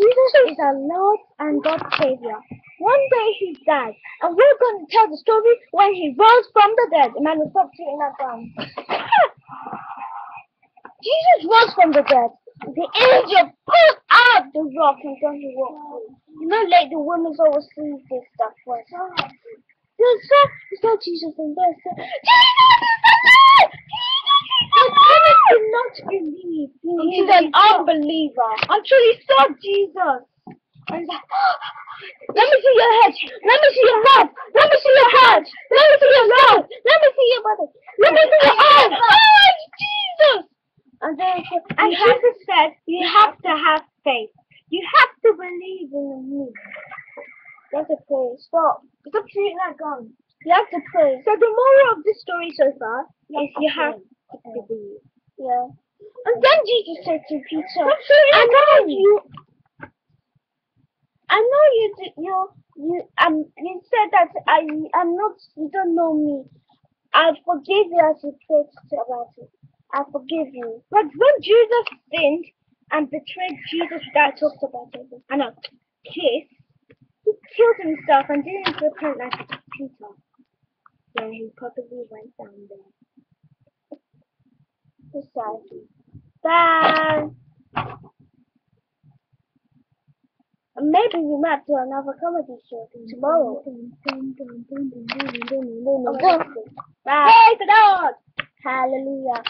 Jesus is our Lord and God Savior. One day he died, and we're going to tell the story when he rose from the dead. Emmanuel, stop shooting that gun. Jesus rose from the dead. The angel pulled out the rock and then he walked through. You know, like the women's always see this stuff said, they said Jesus and they said, Jesus unbeliever until he saw Jesus. And like, let me see your head. Let me see your mouth. Let me see your head. Let me see your mouth. Let me see your body. Let me see your eyes. Oh, Jesus. And then he said, and Jesus said, you have to have faith. You have to believe in me. You have to pray. Stop. Stop shooting that gun. You have to pray. So the moral of this story so far is you have to believe. Yeah. And then Jesus said to Peter, I know you I know you you you um you said that I I'm not you don't know me. I forgive you as you prayed about it. I forgive you. But when Judas sinned and betrayed Jesus that I talked about it I know kiss he killed himself and didn't repent like Peter. Yeah, he probably went down there. Society. Bye. Maybe we might do another comedy show tomorrow. Bye. Praise the Lord. Hallelujah.